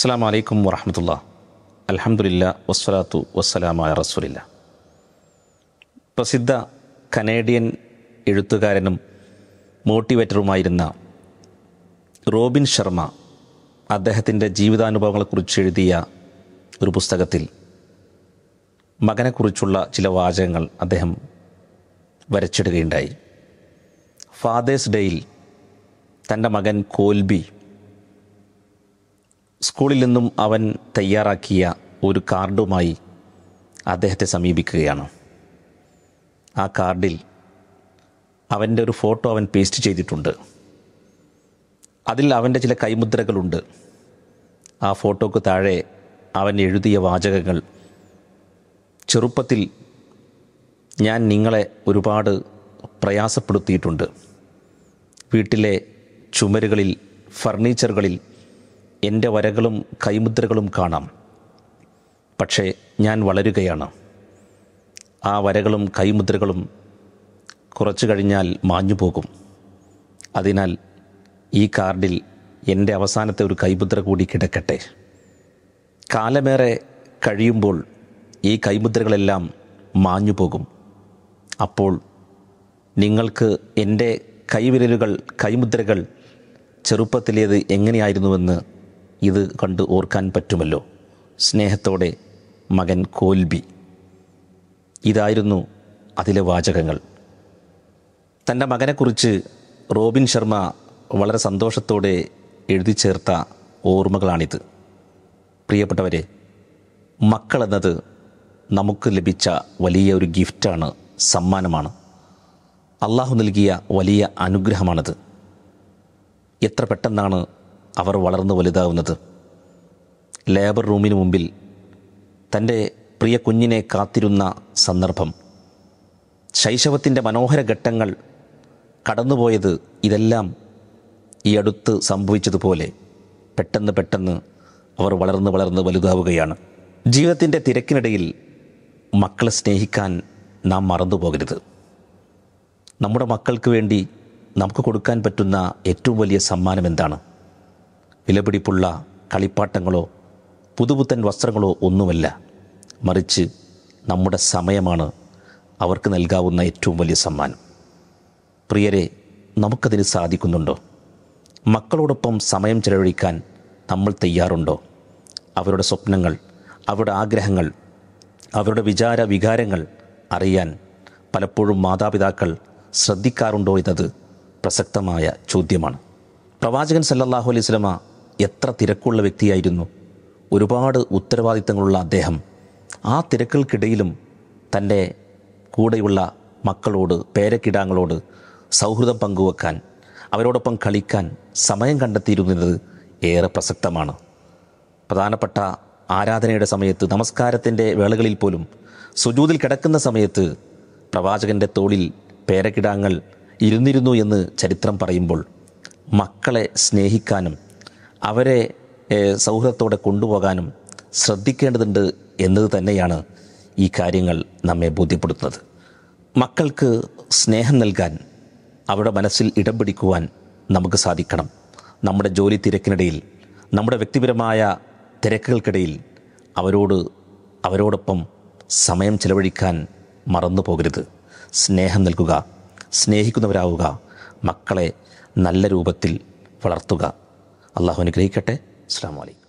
അസ്സാം വലൈക്കും വറഹമത്തുള്ള. അലഹമുല്ല വസ്സലാത്തു വസ്സലാമായ റസൂലില്ല. പ്രസിദ്ധ കനേഡിയൻ എഴുത്തുകാരനും മോട്ടിവേറ്ററുമായിരുന്ന റോബിൻ ശർമ്മ അദ്ദേഹത്തിന്റെ ജീവിതാനുഭവങ്ങളെക്കുറിച്ച് എഴുതിയ ഒരു പുസ്തകത്തിൽ മകനെക്കുറിച്ചുള്ള ചില വാചകങ്ങൾ അദ്ദേഹം വരച്ചിടുകയുണ്ടായി. ഫാദേഴ്സ് ഡേയിൽ തന്റെ മകൻ കോൽബി സ്കൂളിൽ നിന്നും അവൻ തയ്യാറാക്കിയ ഒരു കാർഡുമായി അദ്ദേഹത്തെ സമീപിക്കുകയാണ്. ആ കാർഡിൽ അവന്റെ ഒരു ഫോട്ടോ അവൻ പേസ്റ്റ് ചെയ്തിട്ടുണ്ട്. അതിൽ അവന്റെ ചില കൈമുദ്രകളുണ്ട്. ആ ഫോട്ടോക്ക് താഴെ അവൻ എഴുതിയ വാചകങ്ങൾ. ചെറുപ്പത്തിൽ ഞാൻ നിങ്ങളെ ഒരുപാട് പ്രയാസപ്പെടുത്തിയിട്ടുണ്ട്. വീട്ടിലെ ചുമരുകളിൽ ഫർണിച്ചറുകളിൽ എന്റെ വരകളും കൈമുദ്രകളും കാണാം. പക്ഷേ ഞാൻ വളരുകയാണ്. ആ വരകളും കൈമുദ്രകളും കുറച്ചു കഴിഞ്ഞാൽ മാഞ്ഞു പോകും. അതിനാൽ ഈ കാർഡിൽ എന്റെ അവസാനത്തെ ഒരു കൈമുദ്ര കൂടി കിടക്കട്ടെ. കാലമേറെ കഴിയുമ്പോൾ ഈ കൈമുദ്രകളെല്ലാം മാഞ്ഞു പോകും. അപ്പോൾ നിങ്ങൾക്ക് എന്റെ കൈവിരലുകൾ കൈമുദ്രകൾ ചെറുപ്പത്തിലേത് എങ്ങനെയായിരുന്നുവെന്ന് ഇത് കണ്ട് ഓർക്കാൻ പറ്റുമല്ലോ. സ്നേഹത്തോടെ മകൻ കോൽബി. ഇതായിരുന്നു അതിലെ വാചകങ്ങൾ. തന്റെ മകനെക്കുറിച്ച് റോബിൻ ശർമ്മ വളരെ സന്തോഷത്തോടെ എഴുതി ചേർത്ത ഓർമ്മകളാണിത്. പ്രിയപ്പെട്ടവരെ മക്കളെന്നത് നമുക്ക് ലഭിച്ച വലിയ ഒരു ഗിഫ്റ്റാണ് സമ്മാനമാണ്. അള്ളാഹു നൽകിയ വലിയ അനുഗ്രഹമാണത്. എത്ര പെട്ടെന്നാണ് അവർ വളർന്നു വലുതാവുന്നത്. ലേബർ റൂമിന് മുമ്പിൽ തന്റെ പ്രിയ കുഞ്ഞിനെ കാത്തിരുന്ന സന്ദർഭം. ശൈശവത്തിന്റെ മനോഹര ഘട്ടങ്ങൾ കടന്നുപോയത് ഇതെല്ലാം ഈ അടുത്ത് സംഭവിച്ചതുപോലെ പെട്ടെന്ന് പെട്ടെന്ന് അവർ വളർന്ന് വളർന്ന് വലുതാവുകയാണ്. ജീവിതത്തിന്റെ തിരക്കിനിടയിൽ മക്കളെ സ്നേഹിക്കാൻ നാം മറന്നു പോകരുത്. നമ്മുടെ മക്കൾക്ക് വേണ്ടി നമുക്ക് കൊടുക്കാൻ പറ്റുന്ന ഏറ്റവും വലിയ സമ്മാനം എന്താണ്? വിലപിടിപ്പുള്ള കളിപ്പാട്ടങ്ങളോ പുതുപുത്തൻ വസ്ത്രങ്ങളോ ഒന്നുമല്ല. മറിച്ച് നമ്മുടെ സമയമാണ് അവർക്ക് നൽകാവുന്ന ഏറ്റവും വലിയ സമ്മാനം. പ്രിയരെ നമുക്കതിന് സാധിക്കുന്നുണ്ടോ? മക്കളോടൊപ്പം സമയം ചെലവഴിക്കാൻ നമ്മൾ തയ്യാറുണ്ടോ? അവരുടെ സ്വപ്നങ്ങൾ അവരുടെ ആഗ്രഹങ്ങൾ അവരുടെ വിചാര വികാരങ്ങൾ അറിയാൻ പലപ്പോഴും മാതാപിതാക്കൾ ശ്രദ്ധിക്കാറുണ്ടോ എന്നത് പ്രസക്തമായ ചോദ്യമാണ്. പ്രവാചകൻ സല്ലാഹു അലൈസ്ലമ എത്ര തിരക്കുള്ള വ്യക്തിയായിരുന്നു. ഒരുപാട് ഉത്തരവാദിത്തങ്ങളുള്ള അദ്ദേഹം. ആ തിരക്കുകൾക്കിടയിലും തന്റെ കൂടെയുള്ള മക്കളോട് പേരക്കിടാങ്ങളോട് സൗഹൃദം പങ്കുവെക്കാൻ അവരോടൊപ്പം കളിക്കാൻ സമയം കണ്ടെത്തിയിരുന്നത് ഏറെ പ്രസക്തമാണ്. പ്രധാനപ്പെട്ട ആരാധനയുടെ സമയത്ത് നമസ്കാരത്തിന്റെ വേളകളിൽ പോലും സുജൂതിൽ കിടക്കുന്ന സമയത്ത് പ്രവാചകന്റെ തോളിൽ പേരക്കിടാങ്ങൾ ഇരുന്നിരുന്നു എന്ന് ചരിത്രം പറയുമ്പോൾ മക്കളെ സ്നേഹിക്കാനും അവരെ സൗഹൃദത്തോടെ കൊണ്ടുപോകാനും ശ്രദ്ധിക്കേണ്ടതുണ്ട് എന്നത് തന്നെയാണ് ഈ കാര്യങ്ങൾ നമ്മെ ബോധ്യപ്പെടുത്തുന്നത്. മക്കൾക്ക് സ്നേഹം നൽകാൻ അവരുടെ മനസ്സിൽ ഇടം പിടിക്കുവാൻ നമുക്ക് സാധിക്കണം. നമ്മുടെ ജോലി തിരക്കിനിടയിൽ നമ്മുടെ വ്യക്തിപരമായ തിരക്കുകൾക്കിടയിൽ അവരോട് അവരോടൊപ്പം സമയം ചെലവഴിക്കാൻ മറന്നു പോകരുത്. സ്നേഹം നൽകുക സ്നേഹിക്കുന്നവരാവുക മക്കളെ നല്ല രൂപത്തിൽ വളർത്തുക. അള്ളാഹു അനുഗ്രഹിക്കട്ടെ. അസ്സാം വലൈക്കും